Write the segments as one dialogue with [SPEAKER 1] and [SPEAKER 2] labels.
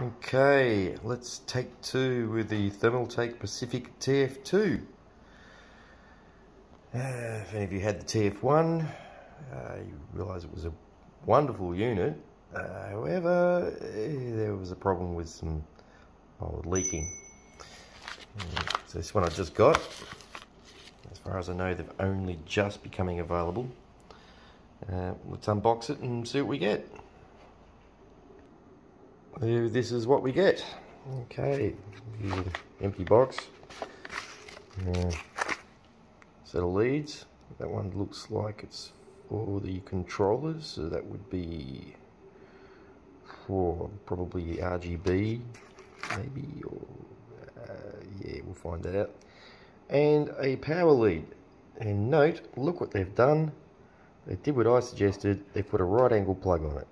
[SPEAKER 1] Okay, let's take two with the Thermaltake Pacific TF2. Uh, if any of you had the TF1, uh, you realise it was a wonderful unit. Uh, however, eh, there was a problem with some oh, leaking. So this one I just got. As far as I know, they've only just becoming available. Uh, let's unbox it and see what we get this is what we get. Okay, empty box. Uh, set of leads. That one looks like it's for the controllers, so that would be for probably RGB, maybe, or uh, yeah, we'll find that out. And a power lead. And note, look what they've done. They did what I suggested. They put a right angle plug on it.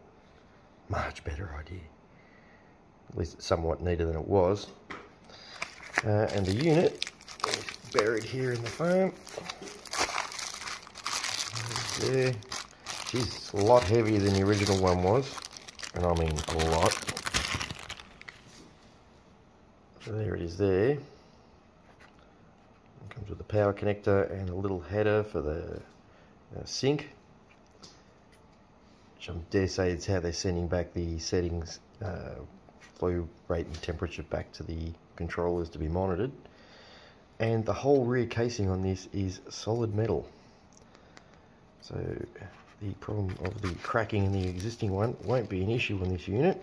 [SPEAKER 1] Much better idea at least it's somewhat neater than it was. Uh, and the unit is buried here in the foam. There. She's a lot heavier than the original one was, and I mean a lot. So there it is there. It comes with the power connector and a little header for the uh, sync. Which I dare say is how they're sending back the settings uh, flow rate and temperature back to the controllers to be monitored. And the whole rear casing on this is solid metal. So the problem of the cracking in the existing one won't be an issue on this unit.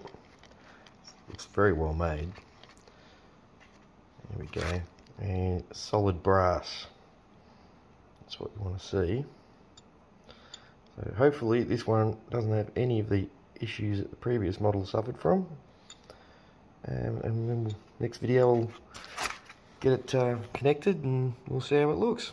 [SPEAKER 1] Looks very well made. There we go. And solid brass. That's what you want to see. So hopefully this one doesn't have any of the issues that the previous model suffered from um, and then next video I'll get it uh, connected and we'll see how it looks.